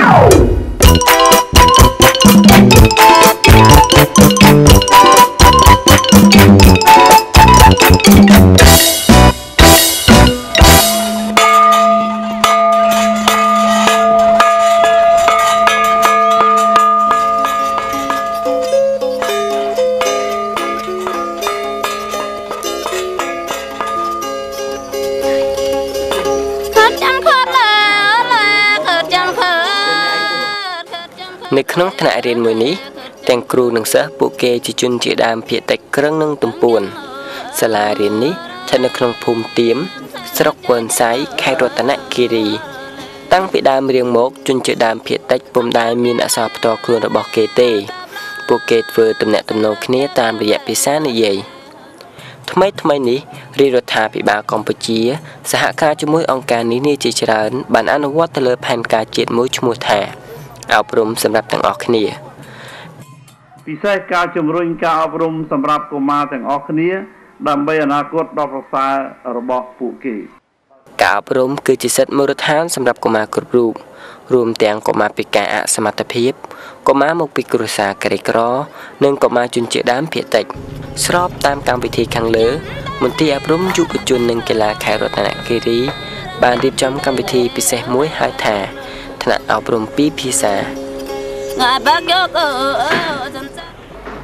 Thank នៅក្នុងថ្នាក់រៀនមួយនេះទាំងគ្រូនិងសិស្សពួកគេជាជនជាដើមភាគតិចក្រឹងនិងទំពួនសាលារៀននេះស្ថិតនៅក្នុងភូមិទៀមស្រុកវឿនសៃខេត្តរតនគិរី តាំងពីដើមរៀងមកជនជាដើមភាគតិចពុំដែលមានអក្សរផ្ទាល់ខ្លួនរបស់គេទេ ពួកគេធ្វើទំនាក់ទំនងគ្នាតាមរយៈភាសានិយាយថ្មីថ្មីនេះរាជរដ្ឋាភិបាលកម្ពុជា សហការជាមួយអង្គការនេះនេះជាច្រើនបានអនុវត្តទៅលើផែនការជាតិមួយឈ្មោះថា អប់រំសម្រាប់ទាំងអស់គ្នាពិសេសការជំរុញការអប់រំសម្រាប់កុមារទាំងអស់គ្នា ដើម្បីអនាគតដ៏ប្រសើររបស់ពួកគេការអប់រំគឺជាសិទ្ធិមូលដ្ឋានសម្រាប់កុមារគ្រប់រូបរួមទាំងកុមារពិការអសមត្ថភាពកុមារមកពីគ្រួសារក្រីក្រ និងកុមារជនជាតិដើមភាគតិច ស្របតាមកម្មវិធីខាងលើ មន្ទីរអប់រំយុវជននិងកីឡាខេត្តរតនគិរី បានរៀបចំកម្មវិធីពិសេសមួយហៅថា ថ្នាក់អប់រំពីរភាសា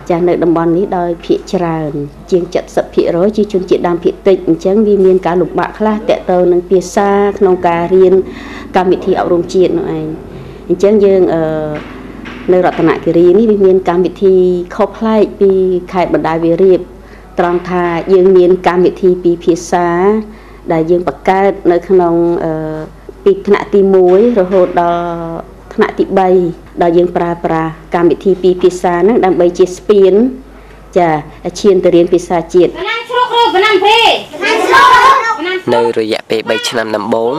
ចាស់នៅតំបន់នេះដោយភាគច្រើន ជាង70%ជាជនជាតិដើមភាគតិចអញ្ចឹងវាមានការលំបាកខ្លះតកតទៅនឹងភាសាក្នុងការរៀនកម្មវិធីអប់រំជាតិនោះឯងអញ្ចឹងយើងអឺនៅរតនគិរីនេះវាមានកម្មវិធីខុសប្លែកពីខេត្តបណ្ដាវារៀបត្រង់ថាយើងមានកម្មវិធីពីរភាសា ដែលយើងបង្កើតនៅក្នុងអឺ ពីថ្នាក់ទី1រហូតដល់ថ្នាក់ទី3ដល់យើងប្រើប្រាស់កម្មវិធីពីរភាសាហ្នឹងដើម្បីជាស្ពានចាឈានទៅរៀនភាសាជាតិនៅរយៈពេល3ឆ្នាំដំបូង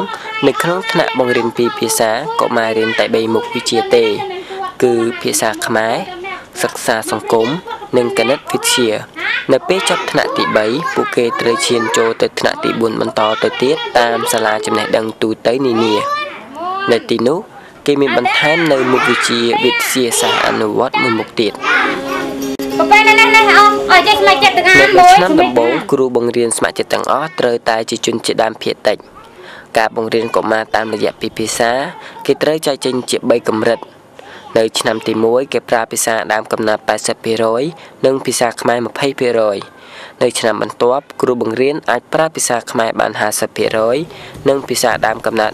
នៅក្នុងថ្នាក់បង្រៀនពីរភាសាកុមាររៀនតែ3មុខវិជ្ជាទេ គឺភាសាខ្មែរសិក្សាសង្គមនិងគណិតវិទ្យា នៅពេលចប់ថ្នាក់ទី3ពួកគេត្រូវឈានចូលទៅថ្នាក់ទី4បន្តទៅទៀតតាមសាលាចំណេះដឹងទូទៅនានានៅទីនោះគេមានបន្ថែមនៅមុខវិជ្ជាវិទ្យាសាស្ត្រអនុវត្តមួយមុខទៀតបបេណនេះនេះអងឲ្យចេះស្ម័គ្រចិត្តទាំងអានមួយឆ្នាំដំបូងគ្រូបង្រៀនស្ម័គ្រចិត្តទាំងអស់ត្រូវតែជាជនជាដើមភាគតិចការបង្រៀនកុមារតាមរយៈពីភាសា គេត្រូវចែកចេញជា3កម្រិត នៅឆ្នាំទី1គេប្រើភាសាដើមកំណើត80%និងភាសាខ្មែរ20%នៅឆ្នាំបន្ទាប់គ្រូបង្រៀនអាចប្រើភាសាខ្មែរបាន50%និងភាសាដើមកំណើត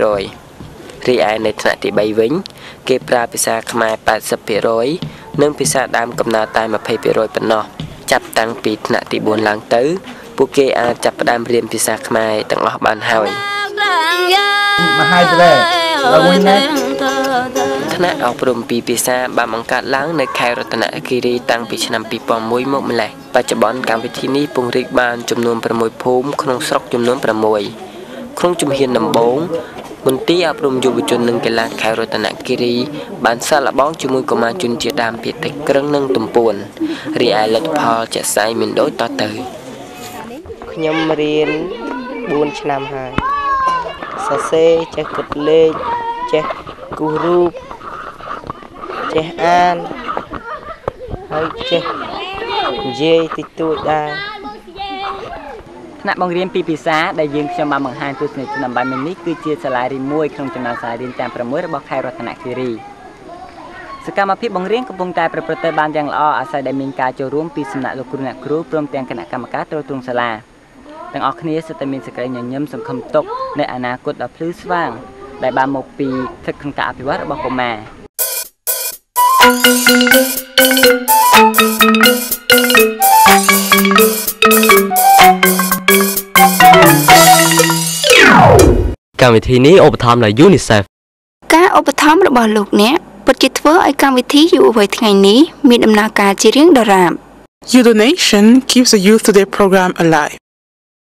50%រីឯនៅថ្នាក់ទី3វិញ គេប្រើភាសាខ្មែរ80%និងភាសាដើមកំណើតតែ20%ប៉ុណ្ណោះចាប់តាំងពីថ្នាក់ទី4ឡើងទៅ ពួកគេអាចចាប់ផ្ដើមរៀនភាសាខ្មែរទាំងអស់បានហើយមកហើយទេដល់វិញណា ថ្នាក់អប់រំពីរភាសាបានបង្កើតឡើងនៅខេត្តរតនគិរីតាំងពីឆ្នាំ2001មកម្លេះបច្ចុប្បន្នកម្មវិធីនេះពង្រីកបានចំនួន6ភូមិក្នុងស្រុកចំនួន6ក្នុងជំហានដំបូងមន្ទីរអប់រំយុវជននិងកីឡាខេត្តរតនគិរី បានសាកល្បងជាមួយកុមារជនជាតិដើមភាគតិចក្រឹងនិងទំពួនរីឯលទ្ធផលជាក់ស្ដែងមានដូចតទៅខ្ញុំរៀន4ឆ្នាំហើយសរសេរចេះគិតលេខចេះគូសរូប ចេះអានហើយចេះនិយាយតិចតួចដែរថ្នាក់បង្រៀនពីរភាសាដែលយើងខ្ញុំបានបង្ហាញទស្សនវិជ្ជាបាយមិញនេះគឺជាសាលារៀនមួយក្នុងចំណោមសាលារៀនទាំង6របស់ខេត្តរតនគិរីសកម្មភាពបង្រៀនកំពុងតែប្រព្រឹត្តទៅបានយ៉ាងល្អអាស្រ័យដែលមានការចូលរួមពីសំណាក់លោកគ្រូអ្នកគ្រូព្រមទាំងគណៈកម្មការត្រួតត្រងសាលាទាំងអស់គ្នាសុទ្ធតែមានសេចក្តីញញឹមសង្ឃឹមទុកនៅអនាគតដ៏ភ្លឺស្វាងដែលបានមកពីសិទ្ធិក្នុងការអភិវឌ្ឍរបស់កុមារ កម្មវិធីនេះឧបត្ថម្ភដោយ UNICEF ការឧបត្ថម្ភរបស់លោកអ្នកពិតជាធ្វើឲ្យកម្មវិធីយុវវ័យថ្ងៃនេះមានដំណើរការជារៀងដរាប Your donation keeps the Youth Today program alive.